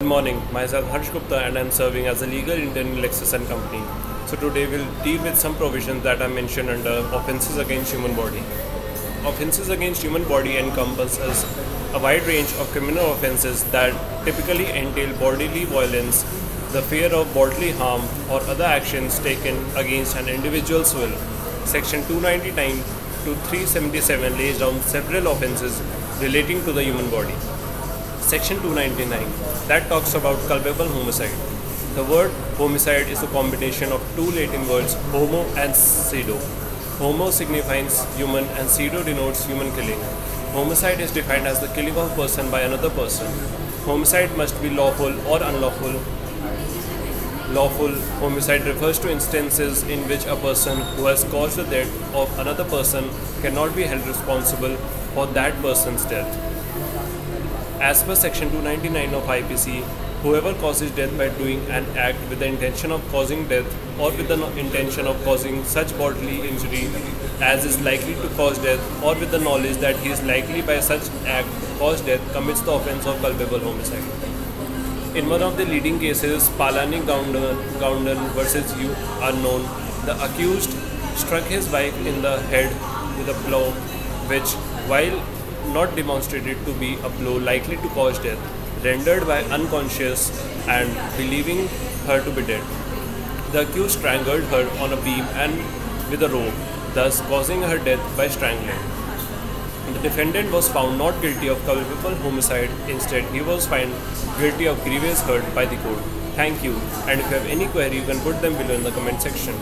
Good morning, myself Harsh Gupta and I'm serving as a legal intern in Lexis & Company. So today we'll deal with some provisions that are mentioned under offences against human body. Offences against human body encompasses a wide range of criminal offences that typically entail bodily violence, the fear of bodily harm or other actions taken against an individual's will. Section 299 to 377 lays down several offences relating to the human body. Section 299 that talks about culpable homicide. The word homicide is a combination of two Latin words homo and pseudo. Homo signifies human and pseudo denotes human killing. Homicide is defined as the killing of a person by another person. Homicide must be lawful or unlawful. Lawful homicide refers to instances in which a person who has caused the death of another person cannot be held responsible for that person's death. As per section 299 of IPC, whoever causes death by doing an act with the intention of causing death or with the intention of causing such bodily injury as is likely to cause death or with the knowledge that he is likely by such act to cause death commits the offense of culpable homicide. In one of the leading cases, Palani Goundan, versus you unknown, the accused struck his wife in the head with a blow, which, while not demonstrated to be a blow likely to cause death, rendered by unconscious and believing her to be dead. The accused strangled her on a beam and with a rope, thus causing her death by strangling. The defendant was found not guilty of culpable homicide. Instead, he was found guilty of grievous hurt by the court. Thank you. And if you have any query, you can put them below in the comment section.